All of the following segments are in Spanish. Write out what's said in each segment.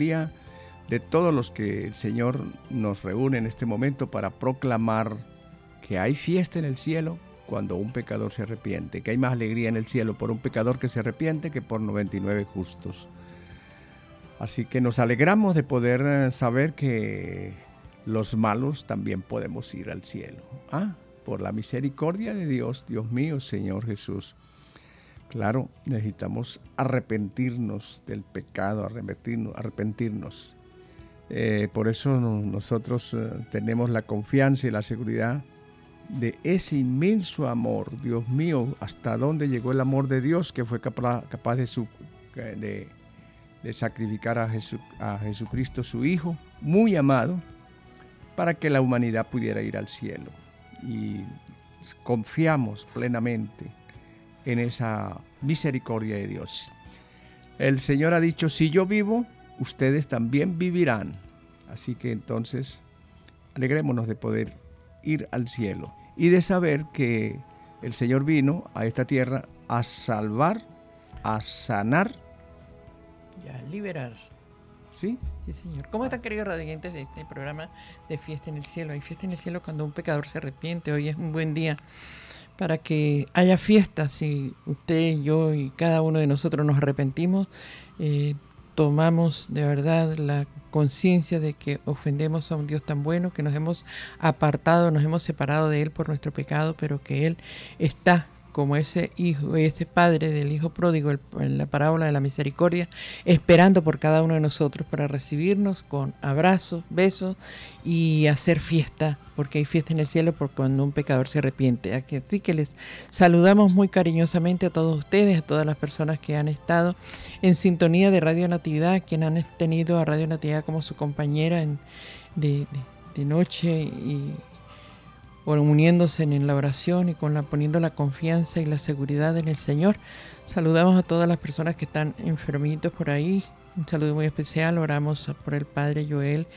de todos los que el Señor nos reúne en este momento para proclamar que hay fiesta en el cielo cuando un pecador se arrepiente, que hay más alegría en el cielo por un pecador que se arrepiente que por 99 justos. Así que nos alegramos de poder eh, saber que los malos también podemos ir al cielo. Ah, por la misericordia de Dios, Dios mío, Señor Jesús. Claro, necesitamos arrepentirnos del pecado, arrepentirnos. arrepentirnos. Eh, por eso nosotros eh, tenemos la confianza y la seguridad de ese inmenso amor. Dios mío, hasta dónde llegó el amor de Dios que fue capaz, de, de, sacrificar a, a Jesucristo, su Hijo, muy amado, para que la humanidad pudiera ir al cielo. Y confiamos plenamente en esa misericordia de Dios. El Señor ha dicho, si yo vivo, ustedes también vivirán. Así que entonces, alegrémonos de poder ir al cielo y de saber que el Señor vino a esta tierra a salvar, a sanar y a liberar. ¿Sí? Sí, Señor. ¿Cómo están, queridos radiantes de este programa de Fiesta en el Cielo? Hay fiesta en el cielo cuando un pecador se arrepiente. Hoy es un buen día para que haya fiesta. Si usted, yo y cada uno de nosotros nos arrepentimos, eh, tomamos de verdad la conciencia de que ofendemos a un Dios tan bueno, que nos hemos apartado, nos hemos separado de Él por nuestro pecado, pero que Él está como ese hijo, ese padre del hijo pródigo en la parábola de la misericordia, esperando por cada uno de nosotros para recibirnos con abrazos, besos y hacer fiesta, porque hay fiesta en el cielo por cuando un pecador se arrepiente. Así que les saludamos muy cariñosamente a todos ustedes, a todas las personas que han estado en sintonía de Radio Natividad, quienes han tenido a Radio Natividad como su compañera en, de, de noche y uniéndose en la oración y con la poniendo la confianza y la seguridad en el Señor. Saludamos a todas las personas que están enfermitos por ahí, un saludo muy especial, oramos por el Padre Joel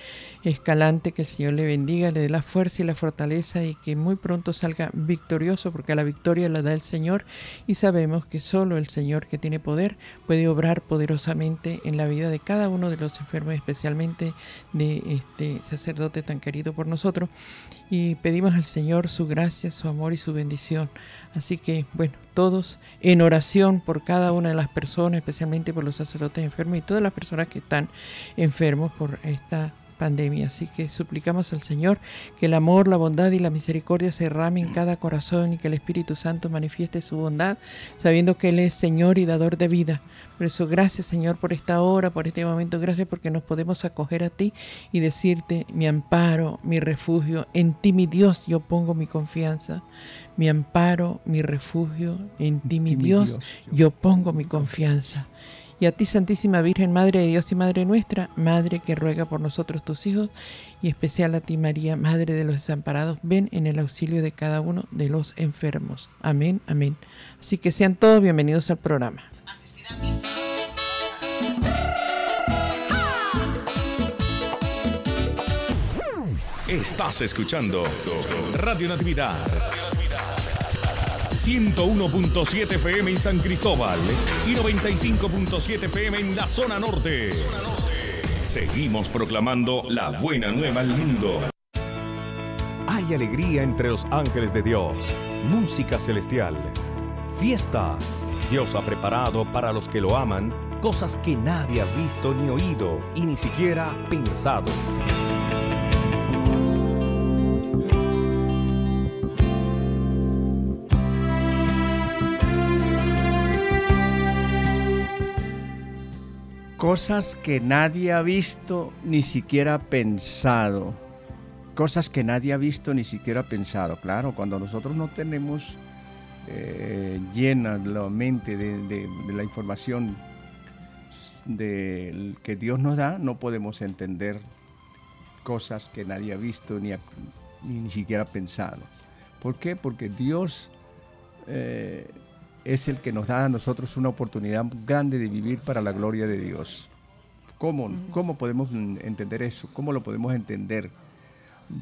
Escalante, que el Señor le bendiga, le dé la fuerza y la fortaleza y que muy pronto salga victorioso, porque la victoria la da el Señor y sabemos que solo el Señor que tiene poder puede obrar poderosamente en la vida de cada uno de los enfermos, especialmente de este sacerdote tan querido por nosotros. Y pedimos al Señor su gracia, su amor y su bendición. Así que, bueno, todos en oración por cada una de las personas, especialmente por los sacerdotes enfermos y todas las personas que están enfermos por esta pandemia. Así que suplicamos al Señor que el amor, la bondad y la misericordia se derramen en cada corazón y que el Espíritu Santo manifieste su bondad, sabiendo que Él es Señor y dador de vida. Por eso, gracias Señor por esta hora, por este momento. Gracias porque nos podemos acoger a ti y decirte, mi amparo, mi refugio, en ti mi Dios yo pongo mi confianza. Mi amparo, mi refugio, en ti mi Dios yo pongo mi confianza. Y a ti, Santísima Virgen, Madre de Dios y Madre nuestra, Madre que ruega por nosotros tus hijos, y especial a ti, María, Madre de los desamparados, ven en el auxilio de cada uno de los enfermos. Amén, amén. Así que sean todos bienvenidos al programa. Estás escuchando Radio Natividad 101.7 FM en San Cristóbal y 95.7 FM en la zona norte. Seguimos proclamando la buena nueva al mundo. Hay alegría entre los ángeles de Dios, música celestial, fiesta. Dios ha preparado para los que lo aman cosas que nadie ha visto ni oído y ni siquiera pensado. Cosas que nadie ha visto ni siquiera pensado. Cosas que nadie ha visto ni siquiera pensado. Claro, cuando nosotros no tenemos eh, llena la mente de, la información que Dios nos da, no podemos entender cosas que nadie ha visto ni, ni, siquiera pensado. ¿Por qué? Porque Dios eh, es el que nos da a nosotros una oportunidad grande de vivir para la gloria de Dios. ¿Cómo, ¿Cómo podemos entender eso? ¿Cómo lo podemos entender?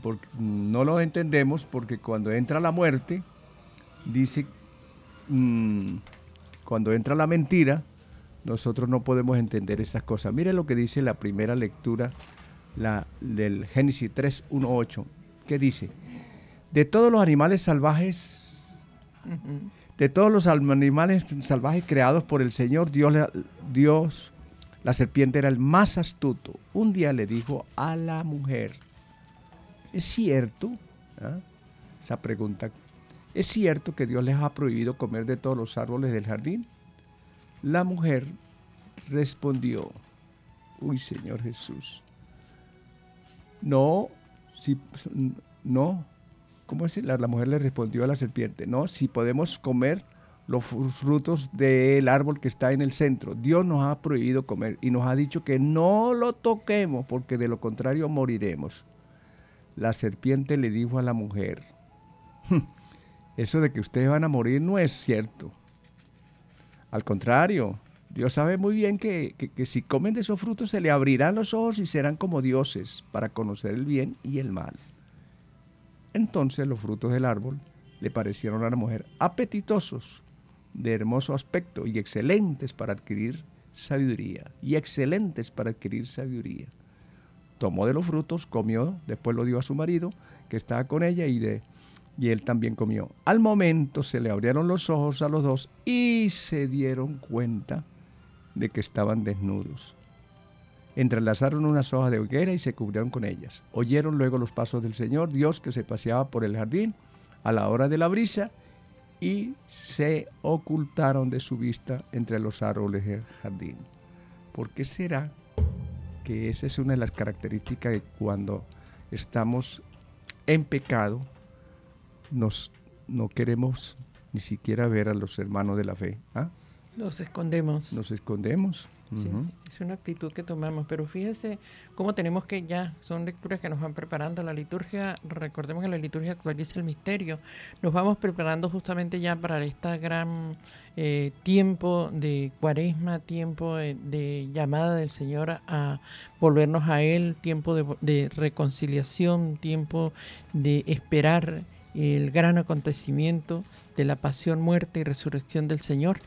Porque no lo entendemos porque cuando entra la muerte, dice, mm, cuando entra la mentira, nosotros no podemos entender estas cosas. Mire lo que dice la primera lectura la, del Génesis 3, 1, 8, que dice, de todos los animales salvajes, de todos los animales salvajes creados por el Señor, Dios, Dios, la serpiente era el más astuto. Un día le dijo a la mujer, ¿es cierto? ¿Ah? Esa pregunta, ¿es cierto que Dios les ha prohibido comer de todos los árboles del jardín? La mujer respondió, uy Señor Jesús, no, si, no, ¿cómo es? La, la mujer le respondió a la serpiente, no, si podemos comer los frutos del árbol que está en el centro. Dios nos ha prohibido comer y nos ha dicho que no lo toquemos porque de lo contrario moriremos. La serpiente le dijo a la mujer, hm, eso de que ustedes van a morir no es cierto. Al contrario, Dios sabe muy bien que, si comen de esos frutos se le abrirán los ojos y serán como dioses para conocer el bien y el mal. Entonces los frutos del árbol le parecieron a la mujer apetitosos, de hermoso aspecto y excelentes para adquirir sabiduría, y excelentes para adquirir sabiduría. Tomó de los frutos, comió, después lo dio a su marido, que estaba con ella, y de y él también comió. Al momento se le abrieron los ojos a los dos y se dieron cuenta de que estaban desnudos. Entrelazaron unas hojas de hoguera y se cubrieron con ellas. Oyeron luego los pasos del Señor Dios que se paseaba por el jardín a la hora de la brisa y se ocultaron de su vista entre los árboles del jardín. ¿Por qué será que esa es una de las características de cuando estamos en pecado? nos, no queremos ni siquiera ver a los hermanos de la fe. ¿ah? Nos escondemos. Nos escondemos. Es una actitud que tomamos, pero fíjese cómo tenemos que ya, son lecturas que nos van preparando. La liturgia, recordemos que la liturgia actualiza el misterio. Nos vamos preparando justamente ya para este gran eh, tiempo de cuaresma, tiempo de, llamada del Señor a, volvernos a Él, tiempo de, de reconciliación, tiempo de esperar el gran acontecimiento de la pasión, muerte y resurrección del Señor.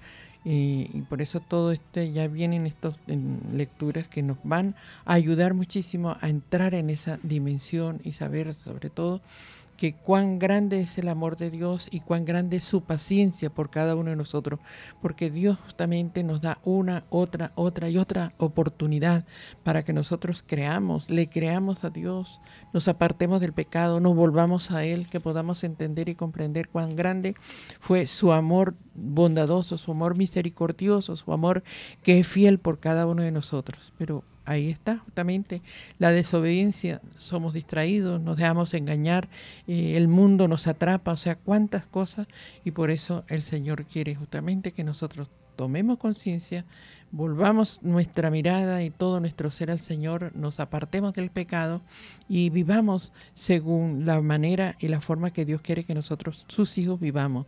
Y por eso todo esto ya vienen estas lecturas que nos van a ayudar muchísimo a entrar en esa dimensión y saber sobre todo que cuán grande es el amor de Dios y cuán grande es su paciencia por cada uno de nosotros, porque Dios justamente nos da una, otra, otra y otra oportunidad para que nosotros creamos, le creamos a Dios, nos apartemos del pecado, nos volvamos a Él, que podamos entender y comprender cuán grande fue su amor bondadoso, su amor misericordioso, su amor que es fiel por cada uno de nosotros. Pero ahí está justamente la desobediencia, somos distraídos, nos dejamos engañar, eh, el mundo nos atrapa, o sea, cuántas cosas, y por eso el Señor quiere justamente que nosotros tomemos conciencia, volvamos nuestra mirada y todo nuestro ser al Señor, nos apartemos del pecado y vivamos según la manera y la forma que Dios quiere que nosotros, sus hijos, vivamos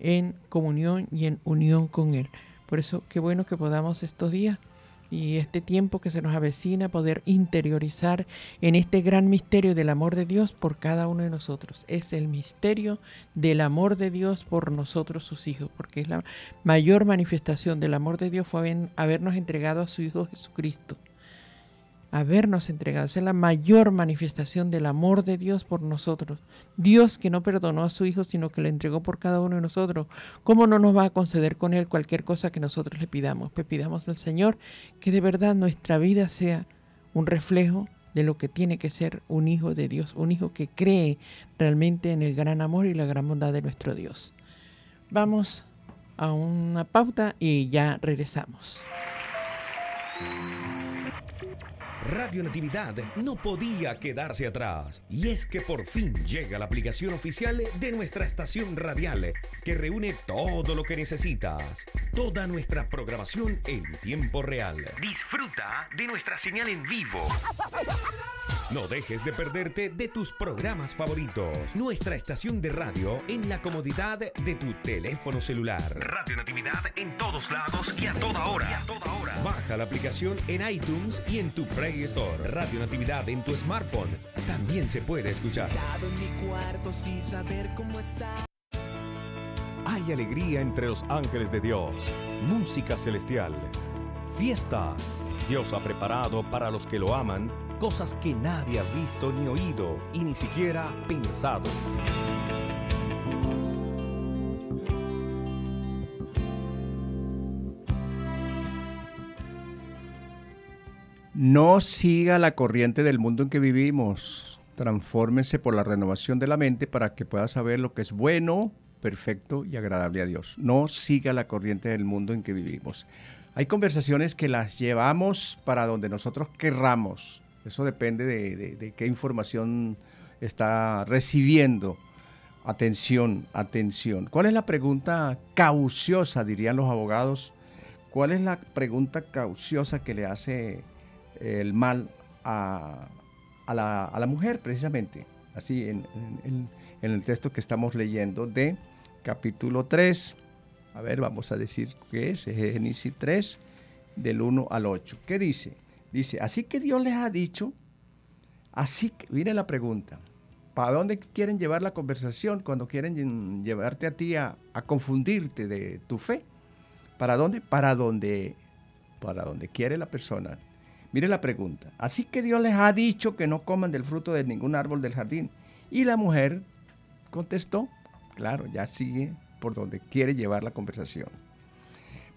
en comunión y en unión con Él. Por eso, qué bueno que podamos estos días y este tiempo que se nos avecina poder interiorizar en este gran misterio del amor de Dios por cada uno de nosotros. Es el misterio del amor de Dios por nosotros sus hijos, porque es la mayor manifestación del amor de Dios fue habernos entregado a su Hijo Jesucristo habernos entregado. es la mayor manifestación del amor de Dios por nosotros. Dios que no perdonó a su Hijo, sino que le entregó por cada uno de nosotros. ¿Cómo no nos va a conceder con Él cualquier cosa que nosotros le pidamos? Pues pidamos al Señor que de verdad nuestra vida sea un reflejo de lo que tiene que ser un hijo de Dios, un hijo que cree realmente en el gran amor y la gran bondad de nuestro Dios. Vamos a una pauta y ya regresamos. Radio Natividad no podía quedarse atrás. Y es que por fin llega la aplicación oficial de nuestra estación radial, que reúne todo lo que necesitas. Toda nuestra programación en tiempo real. Disfruta de nuestra señal en vivo. No dejes de perderte de tus programas favoritos. Nuestra estación de radio en la comodidad de tu teléfono celular. Radio Natividad en todos lados y a toda hora. Y a toda hora. Baja la aplicación en iTunes y en tu Play Store. Radio Natividad en tu smartphone. También se puede escuchar. Hay alegría entre los ángeles de Dios. Música celestial fiesta. Dios ha preparado para los que lo aman cosas que nadie ha visto ni oído y ni siquiera pensado. No siga la corriente del mundo en que vivimos. Transfórmese por la renovación de la mente para que pueda saber lo que es bueno, perfecto y agradable a Dios. No siga la corriente del mundo en que vivimos. Hay conversaciones que las llevamos para donde nosotros querramos. Eso depende de, qué información está recibiendo. Atención, atención. ¿Cuál es la pregunta cauciosa, dirían los abogados? ¿Cuál es la pregunta cauciosa que le hace el mal a, la, mujer, precisamente? Así en, el texto que estamos leyendo de capítulo 3. A ver, vamos a decir qué es, Génesis 3, del 1 al 8. ¿Qué dice? Dice, así que Dios les ha dicho, así que, mire la pregunta, ¿para dónde quieren llevar la conversación cuando quieren llevarte a ti a, confundirte de tu fe? ¿Para dónde? Para donde, para donde quiere la persona. Mire la pregunta, así que Dios les ha dicho que no coman del fruto de ningún árbol del jardín. Y la mujer contestó, claro, ya sigue por donde quiere llevar la conversación.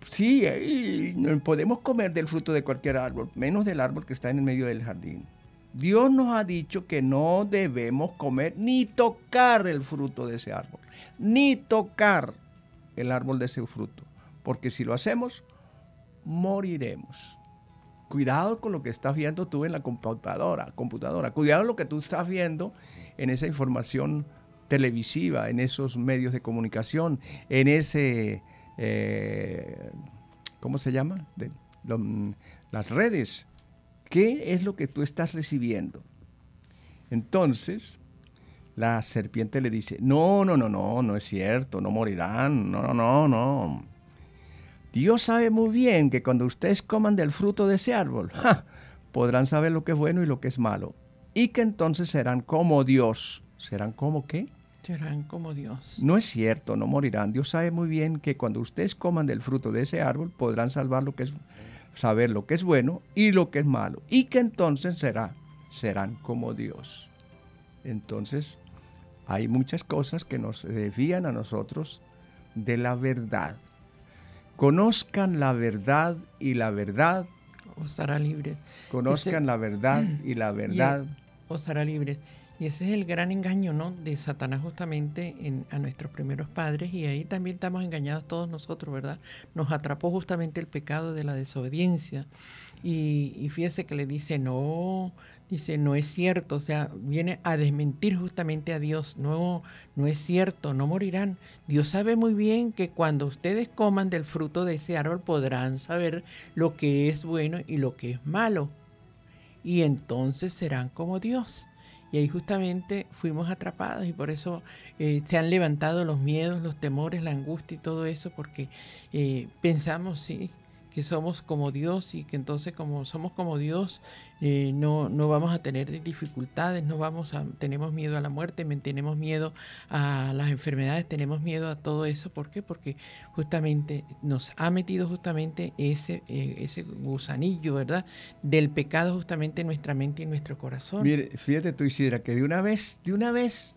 Sí, podemos comer del fruto de cualquier árbol, menos del árbol que está en el medio del jardín. Dios nos ha dicho que no debemos comer ni tocar el fruto de ese árbol, ni tocar el árbol de ese fruto, porque si lo hacemos, moriremos. Cuidado con lo que estás viendo tú en la computadora, computadora. Cuidado con lo que tú estás viendo en esa información televisiva, en esos medios de comunicación, en ese eh, ¿cómo se llama? De, las redes. ¿Qué es lo que tú estás recibiendo? Entonces, la serpiente le dice, no, no, no, no, no es cierto, no morirán, no, no, no, no. Dios sabe muy bien que cuando ustedes coman del fruto de ese árbol, podrán saber lo que es bueno y lo que es malo. Y que entonces serán como Dios. ¿Serán como qué? Serán como Dios. No es cierto, no morirán. Dios sabe muy bien que cuando ustedes coman del fruto de ese árbol podrán salvar lo que es, saber lo que es bueno y lo que es malo. Y que entonces será, serán como Dios. Entonces, hay muchas cosas que nos desvían a nosotros de la verdad. Conozcan la verdad y la verdad os hará libre. Conozcan la verdad y la verdad os hará libre. Y ese es el gran engaño, ¿no? De Satanás justamente a nuestros primeros padres y ahí también estamos engañados todos nosotros, ¿verdad? Nos atrapó justamente el pecado de la desobediencia y, y fíjese que le dice, no, dice, no es cierto, o sea, viene a desmentir justamente a Dios, no, no es cierto, no morirán. Dios sabe muy bien que cuando ustedes coman del fruto de ese árbol podrán saber lo que es bueno y lo que es malo y entonces serán como Dios. Y ahí justamente fuimos atrapados y por eso eh, se han levantado los miedos, los temores, la angustia y todo eso, porque eh, pensamos, sí, que somos como Dios y que entonces como somos como Dios eh, no, no vamos a tener dificultades, no vamos a, tenemos miedo a la muerte, tenemos miedo a las enfermedades, tenemos miedo a todo eso. ¿Por qué? Porque justamente nos ha metido justamente ese, eh, ese gusanillo, ¿verdad? Del pecado justamente en nuestra mente y en nuestro corazón. Mire, fíjate tú, Isidra, que de una vez, de una vez,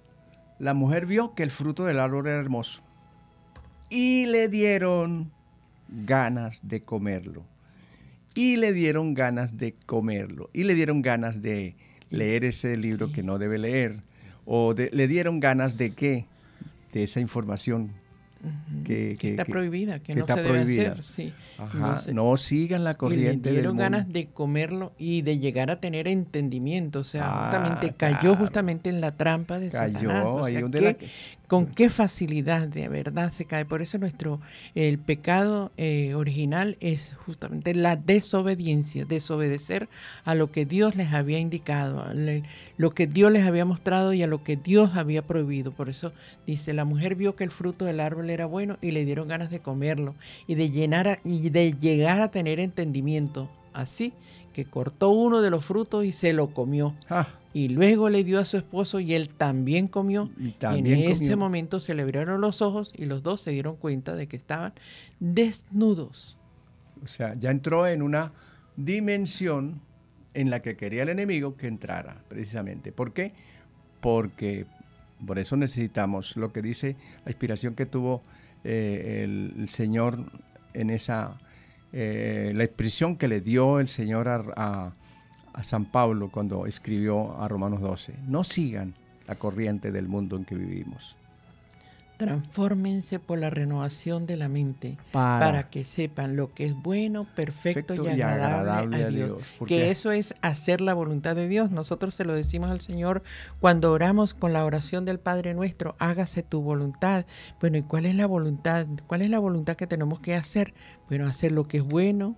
la mujer vio que el fruto del árbol era hermoso. Y le dieron ganas de comerlo. Y le dieron ganas de comerlo. Y le dieron ganas de leer ese libro que no debe leer. O le dieron ganas de qué? De esa información que, está prohibida, que, no se debe hacer. Sí. no, sigan la corriente. Y le dieron ganas de comerlo y de llegar a tener entendimiento. O sea, ah, justamente cayó justamente en la trampa de Satanás. Con qué facilidad de verdad se cae. Por eso nuestro el pecado eh, original es justamente la desobediencia, desobedecer a lo que Dios les había indicado, lo que Dios les había mostrado y a lo que Dios había prohibido. Por eso dice, la mujer vio que el fruto del árbol era bueno y le dieron ganas de comerlo y de llenar y de llegar a tener entendimiento. Así que cortó uno de los frutos y se lo comió. Ah. Y luego le dio a su esposo y él también comió. Y en ese momento se le abrieron los ojos y los dos se dieron cuenta de que estaban desnudos. O sea, ya entró en una dimensión en la que quería el enemigo que entrara, precisamente. ¿Por qué? Porque por eso necesitamos lo que dice la inspiración que tuvo eh, el, Señor en esa, eh, la expresión que le dio el Señor a, a San Pablo cuando escribió a Romanos 12. No sigan la corriente del mundo en que vivimos. Transfórmense por la renovación de la mente para, que sepan lo que es bueno, perfecto, y, agradable a Dios. que eso es hacer la voluntad de Dios. Nosotros se lo decimos al Señor cuando oramos con la oración del Padre nuestro, hágase tu voluntad. Bueno, ¿y cuál es la voluntad? ¿Cuál es la voluntad que tenemos que hacer? Bueno, hacer lo que es bueno,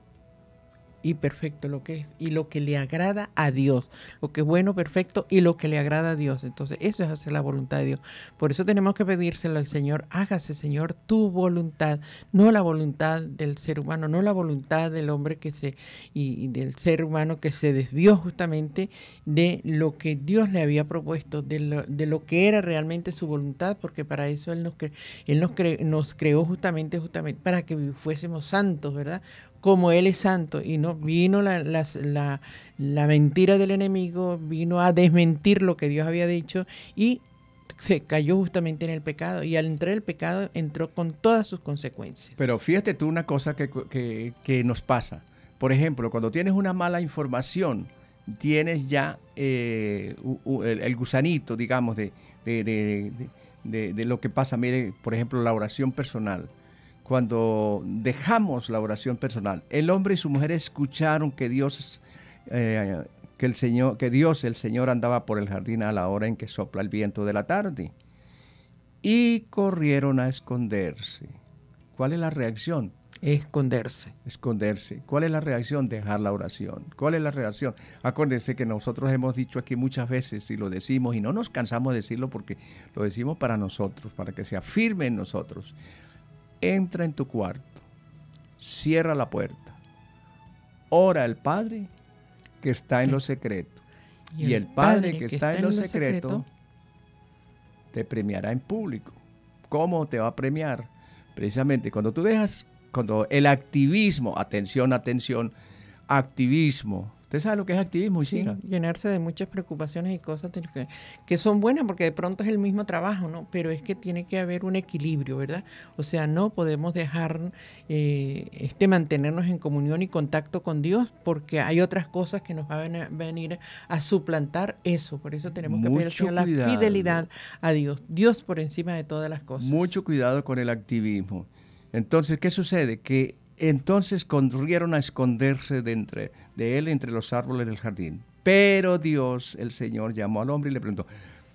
y perfecto lo que es y lo que le agrada a Dios, lo que es bueno, perfecto y lo que le agrada a Dios. Entonces, eso es hacer la voluntad de Dios. Por eso tenemos que pedírselo al Señor, hágase, Señor, tu voluntad, no la voluntad del ser humano, no la voluntad del hombre que se y, del ser humano que se desvió justamente de lo que Dios le había propuesto, de lo, de lo que era realmente su voluntad, porque para eso él nos él nos, nos creó justamente justamente para que fuésemos santos, ¿verdad? Como Él es santo y no vino la, la, mentira del enemigo, vino a desmentir lo que Dios había dicho y se cayó justamente en el pecado y al entrar el pecado entró con todas sus consecuencias. Pero fíjate tú una cosa que, nos pasa. Por ejemplo, cuando tienes una mala información, tienes ya eh, el, gusanito, digamos, de, de, lo que pasa. Mire, por ejemplo, la oración personal cuando dejamos la oración personal. El hombre y su mujer escucharon que Dios, eh, que el Señor, que Dios, el Señor, andaba por el jardín a la hora en que sopla el viento de la tarde. Y corrieron a esconderse. ¿Cuál es la reacción? Esconderse. Esconderse. ¿Cuál es la reacción? Dejar la oración. ¿Cuál es la reacción? Acuérdense que nosotros hemos dicho aquí muchas veces y lo decimos y no nos cansamos de decirlo porque lo decimos para nosotros, para que se afirme en nosotros entra en tu cuarto, cierra la puerta, ora al Padre que está en lo secreto. Y, el Padre, que, está, en lo secreto, te premiará en público. ¿Cómo te va a premiar? Precisamente cuando tú dejas, cuando el activismo, atención, atención, activismo, Usted sabe lo que es activismo, sí, llenarse de muchas preocupaciones y cosas que, son buenas porque de pronto es el mismo trabajo, ¿no? Pero es que tiene que haber un equilibrio, ¿verdad? O sea, no podemos dejar eh, este mantenernos en comunión y contacto con Dios porque hay otras cosas que nos van a venir a suplantar eso. Por eso tenemos que pedir la fidelidad a Dios. Dios por encima de todas las cosas. Mucho cuidado con el activismo. Entonces, ¿qué sucede? Que entonces corrieron a esconderse de, entre, de él entre los árboles del jardín. Pero Dios, el Señor, llamó al hombre y le preguntó,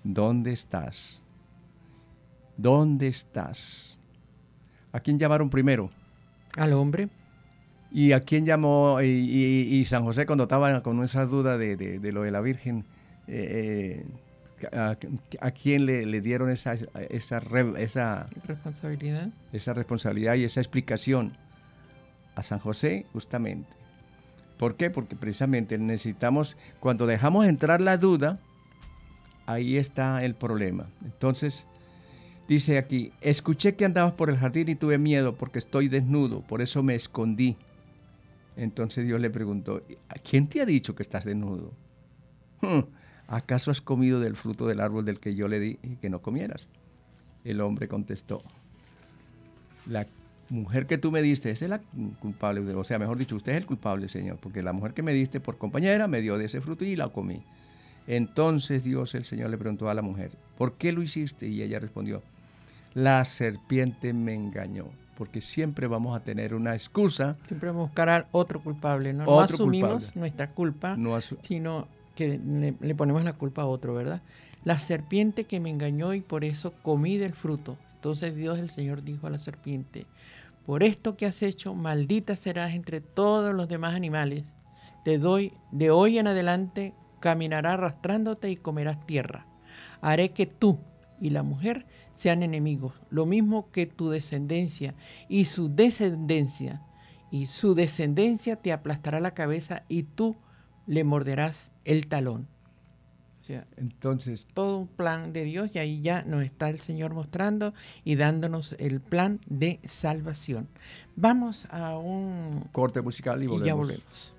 ¿dónde estás? ¿Dónde estás? ¿A quién llamaron primero? Al hombre. ¿Y a quién llamó? Y, San José cuando estaba con esa duda de, lo de la Virgen, eh, eh, a, quién le, dieron esa, esa, esa responsabilidad? Esa responsabilidad y esa explicación a San José justamente. ¿Por qué? Porque precisamente necesitamos, cuando dejamos entrar la duda, ahí está el problema. Entonces, dice aquí, escuché que andabas por el jardín y tuve miedo porque estoy desnudo, por eso me escondí. Entonces Dios le preguntó, ¿a quién te ha dicho que estás desnudo? Hmm, ¿Acaso has comido del fruto del árbol del que yo le di y que no comieras? El hombre contestó, la mujer que tú me diste, esa es la culpable, o sea, mejor dicho, usted es el culpable, Señor, porque la mujer que me diste por compañera me dio de ese fruto y la comí. Entonces Dios, el Señor, le preguntó a la mujer, ¿por qué lo hiciste? Y ella respondió, la serpiente me engañó, porque siempre vamos a tener una excusa. Siempre vamos a buscar otro culpable, ¿no? no asumimos nuestra culpa, sino que le ponemos la culpa a otro, ¿verdad? La serpiente que me engañó y por eso comí del fruto. Entonces Dios el Señor dijo a la serpiente, por esto que has hecho, maldita serás entre todos los demás animales. Te doy, de hoy en adelante caminarás arrastrándote y comerás tierra. Haré que tú y la mujer sean enemigos, lo mismo que tu descendencia y su descendencia. Y su descendencia te aplastará la cabeza y tú le morderás el talón. Entonces, todo un plan de Dios y ahí ya nos está el Señor mostrando y dándonos el plan de salvación. Vamos a un corte musical y volvemos. Y ya volvemos.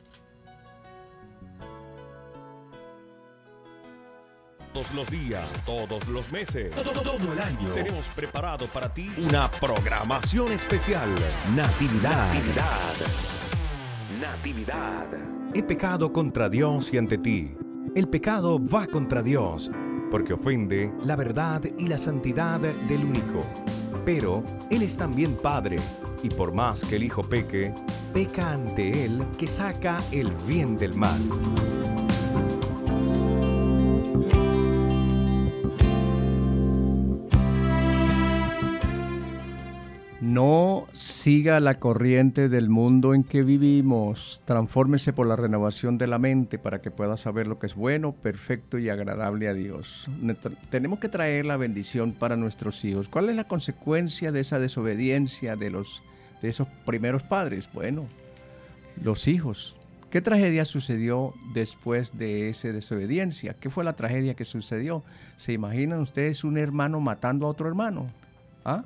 Todos los días, todos los meses, todo, todo el año. Tenemos preparado para ti una programación especial. Natividad. Natividad. Natividad. He pecado contra Dios y ante ti el pecado va contra Dios, porque ofende la verdad y la santidad del único. Pero Él es también Padre, y por más que el Hijo peque, peca ante Él que saca el bien del mal. Siga la corriente del mundo en que vivimos. Transfórmese por la renovación de la mente para que pueda saber lo que es bueno, perfecto y agradable a Dios. Tenemos que traer la bendición para nuestros hijos. ¿Cuál es la consecuencia de esa desobediencia de, los, de esos primeros padres? Bueno, los hijos. ¿Qué tragedia sucedió después de esa desobediencia? ¿Qué fue la tragedia que sucedió? ¿Se imaginan ustedes un hermano matando a otro hermano? ¿Ah?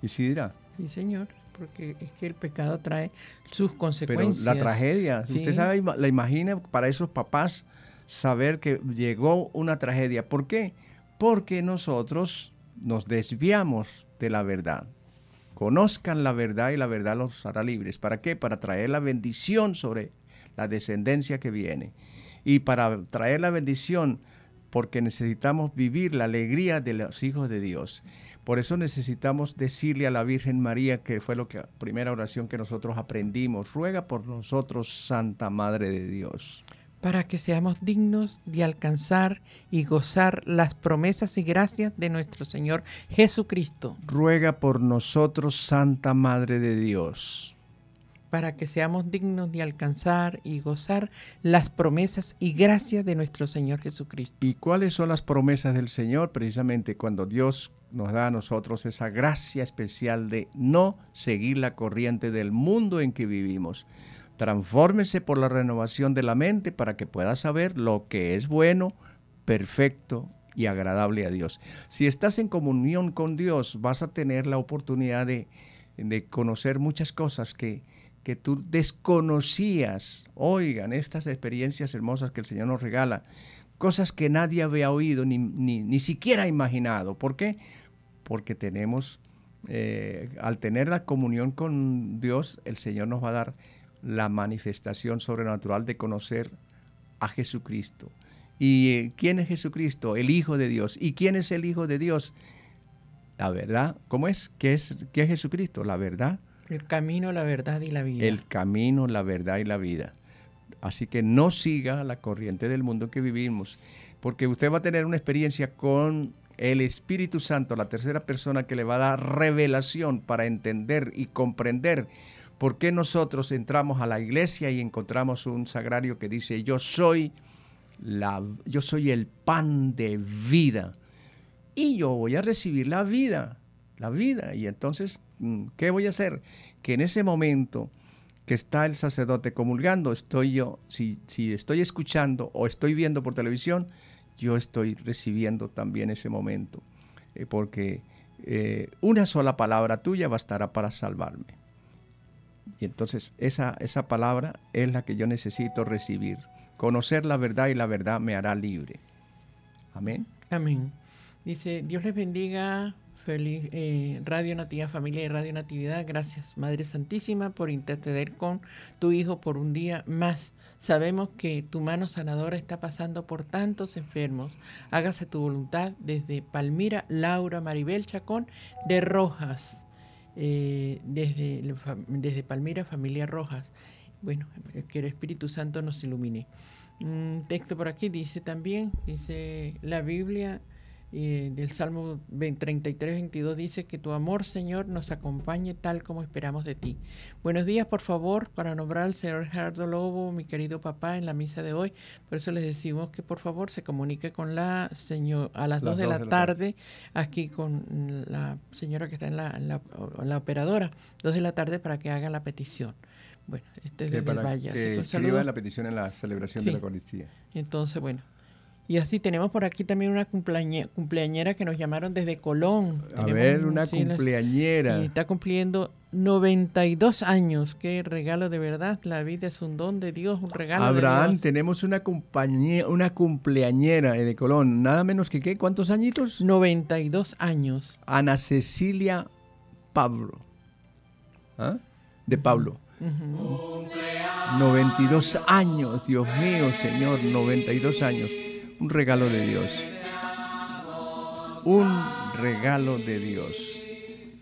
¿Y si dirá? Sí, señor, porque es que el pecado trae sus consecuencias. Pero la tragedia, usted sabe, la imagina para esos papás saber que llegó una tragedia. ¿Por qué? Porque nosotros nos desviamos de la verdad. Conozcan la verdad y la verdad los hará libres. ¿Para qué? Para traer la bendición sobre la descendencia que viene. Y para traer la bendición, porque necesitamos vivir la alegría de los hijos de Dios. Por eso necesitamos decirle a la Virgen María, que fue la primera oración que nosotros aprendimos, ruega por nosotros, Santa Madre de Dios. Para que seamos dignos de alcanzar y gozar las promesas y gracias de nuestro Señor Jesucristo. Ruega por nosotros, Santa Madre de Dios para que seamos dignos de alcanzar y gozar las promesas y gracias de nuestro Señor Jesucristo. ¿Y cuáles son las promesas del Señor? Precisamente cuando Dios nos da a nosotros esa gracia especial de no seguir la corriente del mundo en que vivimos. Transfórmese por la renovación de la mente para que pueda saber lo que es bueno, perfecto y agradable a Dios. Si estás en comunión con Dios, vas a tener la oportunidad de, de conocer muchas cosas que, que tú desconocías. Oigan, estas experiencias hermosas que el Señor nos regala, cosas que nadie había oído ni, ni, siquiera imaginado. ¿Por qué? Porque tenemos, eh, al tener la comunión con Dios, el Señor nos va a dar la manifestación sobrenatural de conocer a Jesucristo. ¿Y eh, quién es Jesucristo? El Hijo de Dios. ¿Y quién es el Hijo de Dios? La verdad, ¿cómo es? ¿Qué es, qué es Jesucristo? La verdad, el camino, la verdad y la vida. El camino, la verdad y la vida. Así que no siga la corriente del mundo que vivimos, porque usted va a tener una experiencia con el Espíritu Santo, la tercera persona que le va a dar revelación para entender y comprender por qué nosotros entramos a la iglesia y encontramos un sagrario que dice, yo soy, la, yo soy el pan de vida y yo voy a recibir la vida, la vida. Y entonces Mm, ¿qué voy a hacer? Que en ese momento que está el sacerdote comulgando, estoy yo, si, si estoy escuchando o estoy viendo por televisión, yo estoy recibiendo también ese momento, eh, porque eh, una sola palabra tuya bastará para salvarme. Y entonces esa, esa palabra es la que yo necesito recibir. Conocer la verdad y la verdad me hará libre. Amén. Amén. Dice, Dios les bendiga Feliz eh, Radio Natividad Familia y Radio Natividad. Gracias, Madre Santísima, por interceder con tu Hijo por un día más. Sabemos que tu mano sanadora está pasando por tantos enfermos. Hágase tu voluntad desde Palmira, Laura Maribel Chacón de Rojas. Eh, desde, desde Palmira, familia Rojas. Bueno, que el Espíritu Santo nos ilumine. Un texto por aquí dice también, dice la Biblia del Salmo 33, 22 dice que tu amor, Señor, nos acompañe tal como esperamos de ti. Buenos días, por favor, para nombrar al señor Gerardo Lobo, mi querido papá, en la misa de hoy. Por eso les decimos que por favor se comunique con la señora a las, 2 de, la, tarde, aquí con la señora que está en la, la, operadora, 2 de la tarde para que haga la petición. Bueno, este es desde el Valle. Que escriba la petición en la celebración de la Eucaristía. Entonces, bueno, Y así tenemos por aquí también una cumpleañera que nos llamaron desde Colón. A ver, una cumpleañera. y está cumpliendo 92 años. Qué regalo de verdad. La vida es un don de Dios, un regalo Abraham, de Dios. tenemos una, una cumpleañera de Colón. Nada menos que qué, ¿cuántos añitos? 92 años. Ana Cecilia Pablo. ¿Ah? De Pablo. 92 años, Dios mío, Señor, 92 años. Un regalo de Dios. Un regalo de Dios.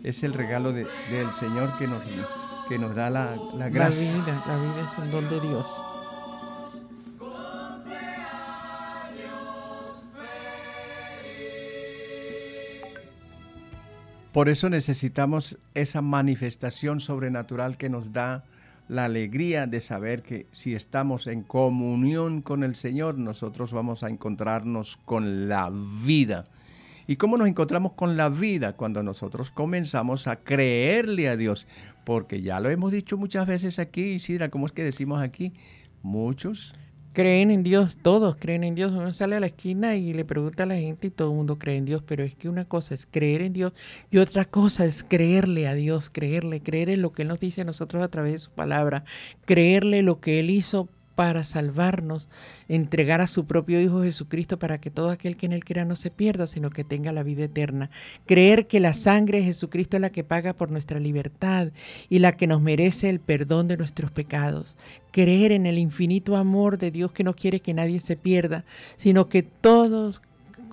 Es el regalo del Señor que nos, que nos da la, la gracia. La vida, la vida es un don de Dios. Por eso necesitamos esa manifestación sobrenatural que nos da la alegría de saber que si estamos en comunión con el Señor, nosotros vamos a encontrarnos con la vida. ¿Y cómo nos encontramos con la vida? Cuando nosotros comenzamos a creerle a Dios. Porque ya lo hemos dicho muchas veces aquí, Isidra, ¿cómo es que decimos aquí? Muchos creen en Dios, todos creen en Dios. Uno sale a la esquina y le pregunta a la gente y todo el mundo cree en Dios, pero es que una cosa es creer en Dios y otra cosa es creerle a Dios, creerle, creer en lo que Él nos dice a nosotros a través de su palabra, creerle lo que Él hizo para salvarnos, entregar a su propio Hijo Jesucristo para que todo aquel que en Él crea no se pierda, sino que tenga la vida eterna. Creer que la sangre de Jesucristo es la que paga por nuestra libertad y la que nos merece el perdón de nuestros pecados. Creer en el infinito amor de Dios que no quiere que nadie se pierda, sino que todos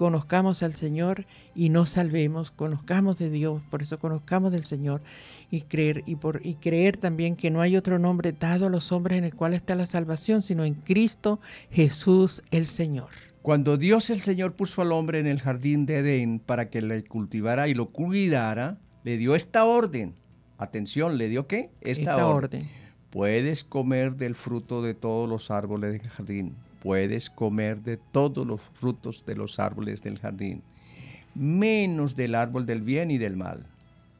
conozcamos al Señor y nos salvemos, conozcamos de Dios, por eso conozcamos del Señor y creer y por y creer también que no hay otro nombre dado a los hombres en el cual está la salvación, sino en Cristo Jesús el Señor. Cuando Dios el Señor puso al hombre en el jardín de Edén para que le cultivara y lo cuidara, le dio esta orden. Atención, ¿le dio qué? Esta, orden. Puedes comer del fruto de todos los árboles del jardín, puedes comer de todos los frutos de los árboles del jardín, menos del árbol del bien y del mal.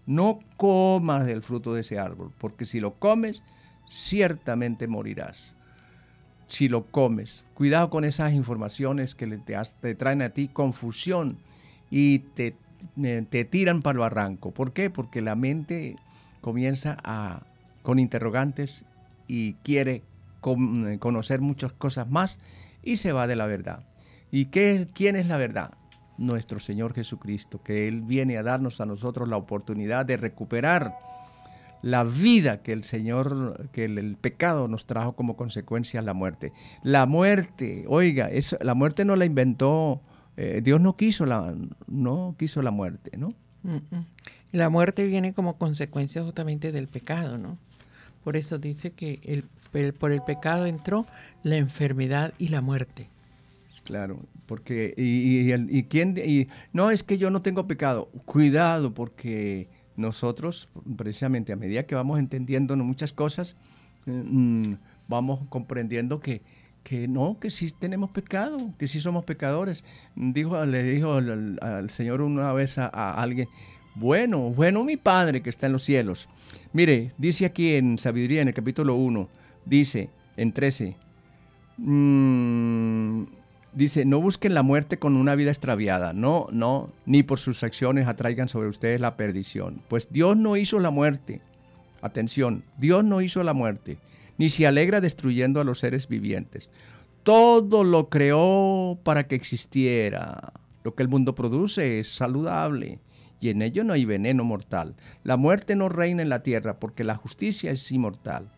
No comas del fruto de ese árbol, porque si lo comes, ciertamente morirás. Si lo comes, cuidado con esas informaciones que te, traen a ti confusión y te, eh, te tiran para el barranco. ¿Por qué? Porque la mente comienza a, con interrogantes y quiere eh, conocer muchas cosas más y se va de la verdad. ¿Y qué, quién es la verdad? Nuestro Señor Jesucristo, que Él viene a darnos a nosotros la oportunidad de recuperar la vida que el Señor, que el, pecado nos trajo como consecuencia la muerte. La muerte, oiga, es, la muerte no la inventó, eh, Dios no quiso la, no quiso la muerte, ¿no? La muerte viene como consecuencia justamente del pecado, ¿no? Por eso dice que el por el pecado entró la enfermedad y la muerte. Claro, porque y, y, quién y no es que yo no tengo pecado, cuidado porque nosotros precisamente a medida que vamos entendiendo muchas cosas mm, vamos comprendiendo que que no, que sí tenemos pecado, que sí somos pecadores. Dijo, le dijo al, Señor una vez a, alguien, bueno, bueno mi Padre que está en los cielos. Mire, dice aquí en Sabiduría, en el capítulo 1, dice en 13, mm, dice, no busquen la muerte con una vida extraviada, no, no, ni por sus acciones atraigan sobre ustedes la perdición, pues Dios no hizo la muerte, atención, Dios no hizo la muerte, ni se alegra destruyendo a los seres vivientes. Todo lo creó para que existiera. Lo que el mundo produce es saludable y en ello no hay veneno mortal. La muerte no reina en la tierra porque la justicia es inmortal.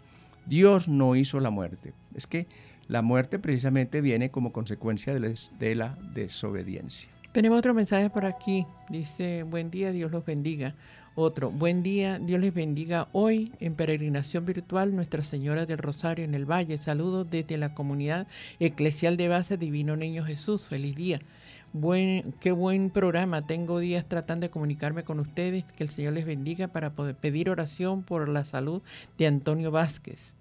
Dios no hizo la muerte. Es que la muerte precisamente viene como consecuencia de la, desobediencia. Tenemos otro mensaje por aquí. Dice, buen día, Dios los bendiga. Otro, buen día, Dios les bendiga. Hoy en peregrinación virtual Nuestra Señora del Rosario en el Valle. Saludos desde la comunidad eclesial de base Divino Niño Jesús. Feliz día. Buen, qué buen programa. Tengo días tratando de comunicarme con ustedes. Que el Señor les bendiga para poder pedir oración por la salud de Antonio Vázquez.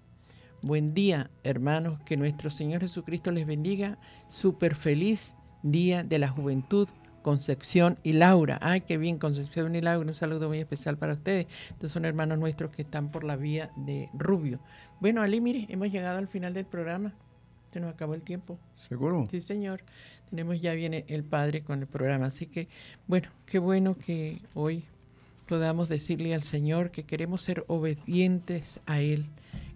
Buen día, hermanos. Que nuestro Señor Jesucristo les bendiga. Súper feliz día de la juventud. Concepción y Laura. Ay, qué bien, Concepción y Laura. Un saludo muy especial para ustedes. Estos son hermanos nuestros que están por la vía de Rubio. Bueno, Ali, mire, hemos llegado al final del programa. Se nos acabó el tiempo. ¿Seguro? Sí, señor. Tenemos ya viene el Padre con el programa. Así que, bueno, qué bueno que hoy podamos decirle al Señor que queremos ser obedientes a Él,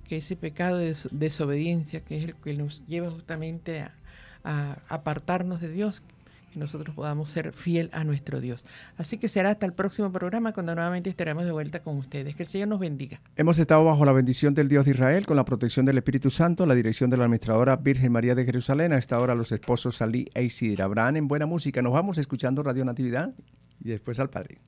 que ese pecado de desobediencia, que es el que nos lleva justamente a, a apartarnos de Dios, que nosotros podamos ser fiel a nuestro Dios. Así que será hasta el próximo programa cuando nuevamente estaremos de vuelta con ustedes. Que el Señor nos bendiga. Hemos estado bajo la bendición del Dios de Israel, con la protección del Espíritu Santo, la dirección de la administradora Virgen María de Jerusalén. A esta hora los esposos Salí e Isidra. Abraham en buena música. Nos vamos escuchando Radio Natividad y después al Padre.